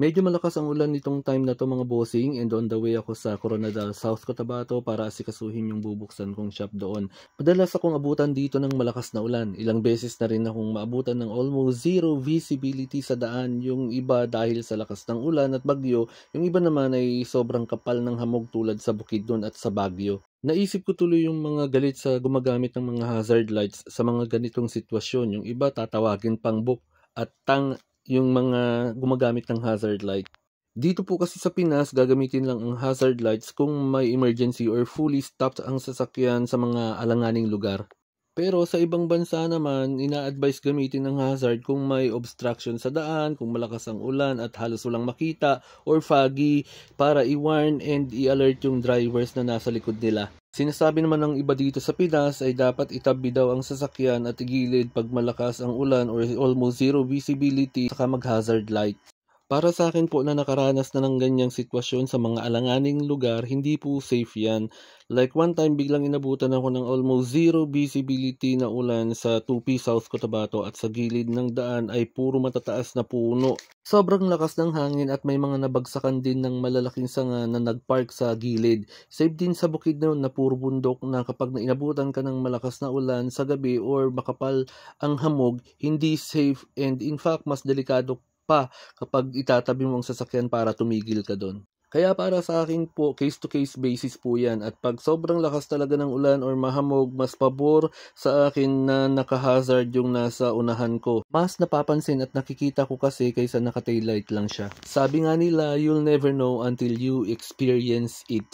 Medyo malakas ang ulan nitong time na to mga bossing and on the way ako sa Coronadal, South Cotabato para asikasuhin yung bubuksan kong shop doon. Madalas akong abutan dito ng malakas na ulan. Ilang beses na rin akong maabutan ng almost zero visibility sa daan. Yung iba dahil sa lakas ng ulan at bagyo, yung iba naman ay sobrang kapal ng hamog tulad sa Bukidnon at sa Bagyo. Naisip ko tuloy yung mga galit sa gumagamit ng mga hazard lights sa mga ganitong sitwasyon. Yung iba tatawagin pang book at tang yung mga gumagamit ng hazard light. Dito po kasi sa Pinas, gagamitin lang ang hazard lights kung may emergency or fully stopped ang sasakyan sa mga alanganing lugar. Pero sa ibang bansa naman, ina-advise gamitin ng hazard kung may obstruction sa daan, kung malakas ang ulan at halos walang makita or foggy para i-warn and i-alert yung drivers na nasa likod nila. Sinasabi naman ng iba dito sa Pinas ay dapat itabi daw ang sasakyan at igilid pag malakas ang ulan or almost zero visibility saka mag-hazard light. Para sa akin po na nakaranas na ng ganyang sitwasyon sa mga alanganing lugar, hindi po safe yan. Like one time biglang inabutan ako ng almost zero visibility na ulan sa 2P South Cotabato at sa gilid ng daan ay puro matataas na puno. Sobrang lakas ng hangin at may mga nabagsakan din ng malalaking sanga na nagpark sa gilid. Save din sa bukid noon na puro bundok na kapag inabutan ka ng malakas na ulan sa gabi or makapal ang hamog, hindi safe and in fact mas delikado pa kapag itatabi mo ang sasakyan para tumigil ka doon. Kaya para sa akin po, case-to-case basis po yan. At pag sobrang lakas talaga ng ulan or mahamog, mas pabor sa akin na nakahazard yung nasa unahan ko. Mas napapansin at nakikita ko kasi kaysa naka-taillight lang siya. Sabi nga nila, you'll never know until you experience it.